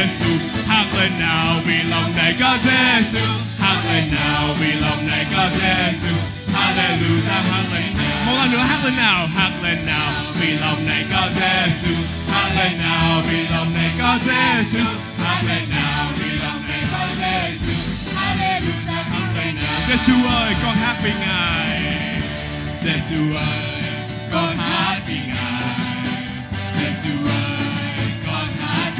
Jesu, hát lên nào vì lòng này có Jesu, hát lên nào vì lòng này có Jesu. Hallelujah, hát lên nào. Một lần nữa hát lên nào, hát lên nào vì lòng này có Jesu, hát lên nào vì lòng này có Jesu, hát lên nào vì lòng này có Jesu. Hallelujah, hát lên nào. Jesu ơi, con hát vì ngài. Jesu ơi, con hát vì ngài. Jesu ơi.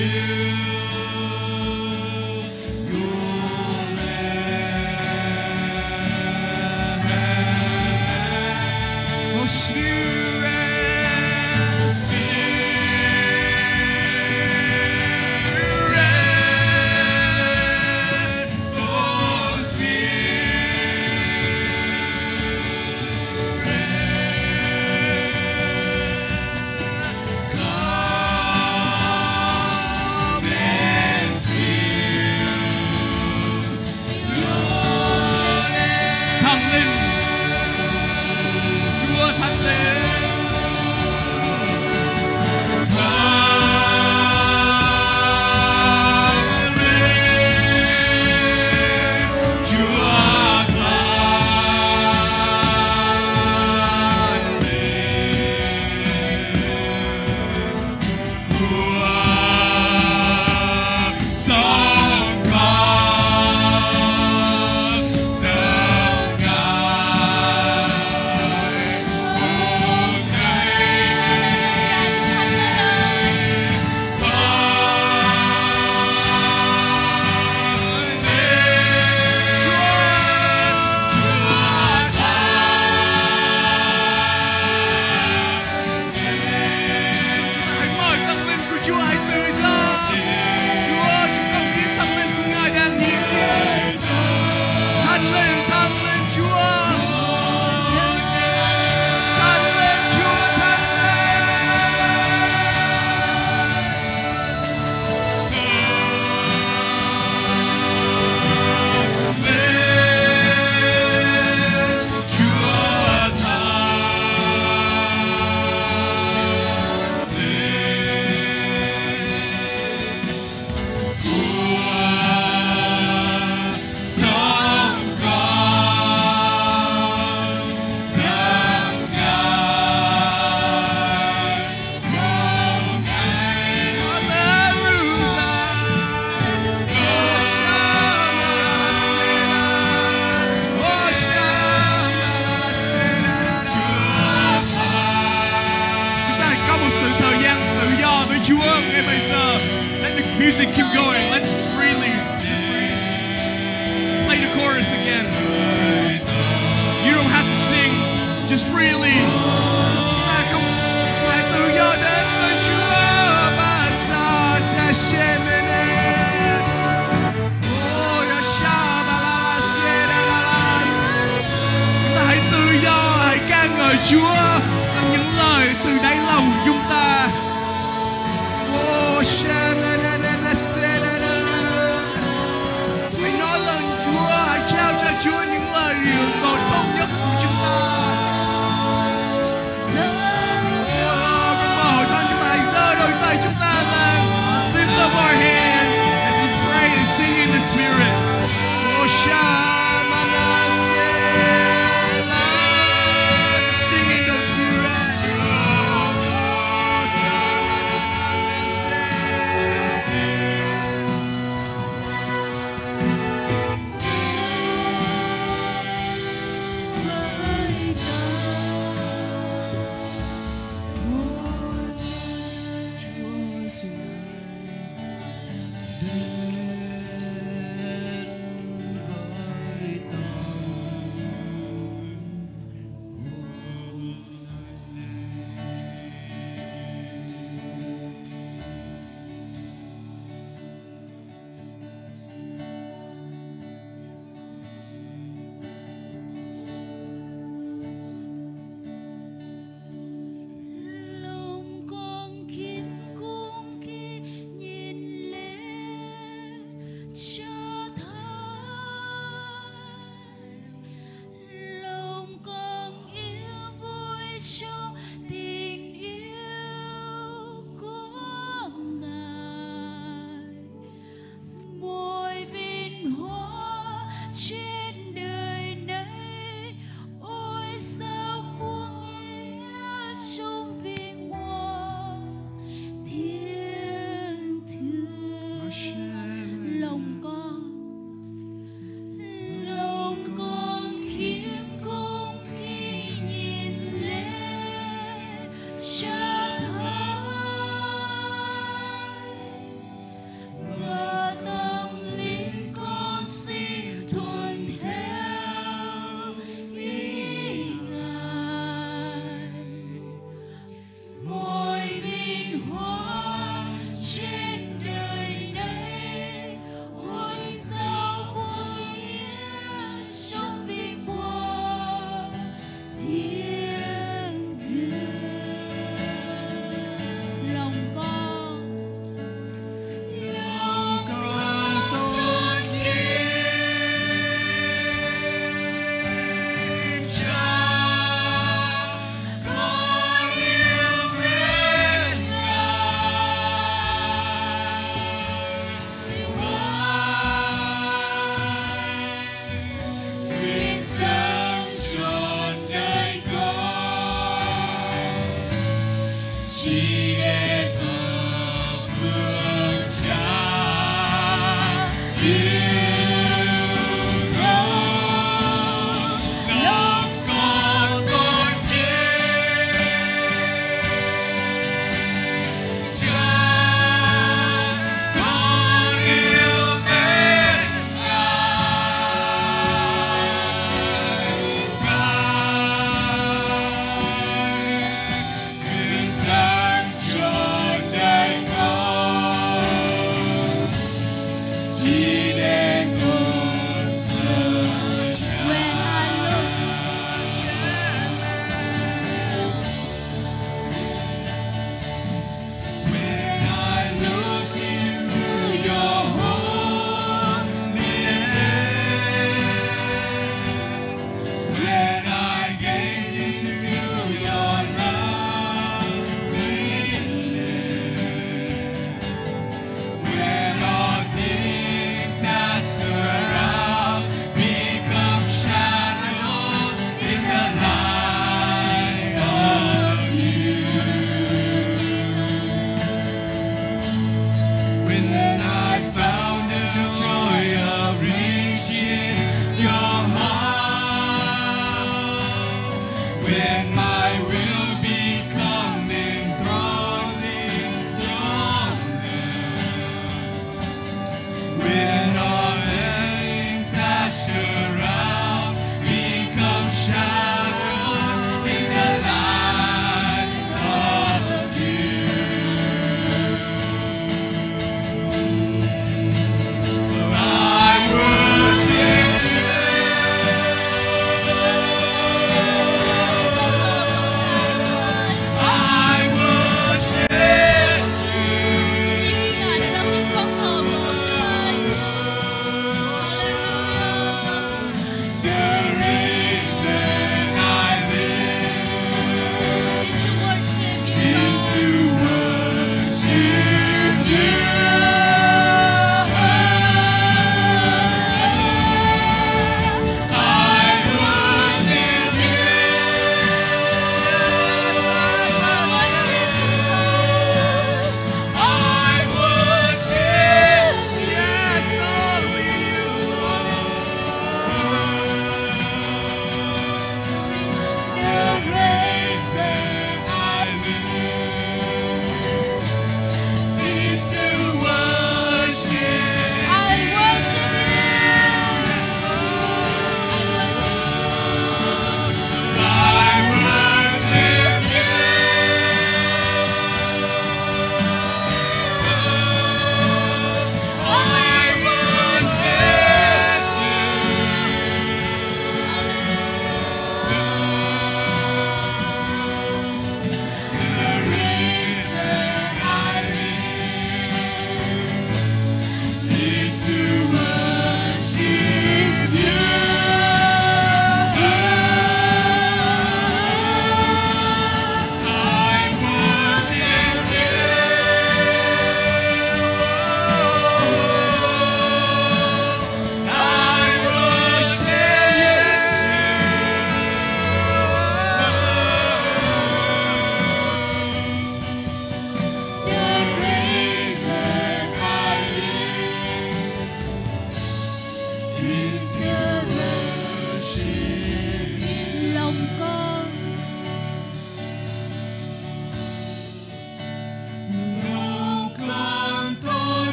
you.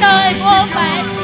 Đời.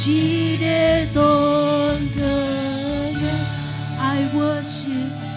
seated on the I worship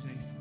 Jason.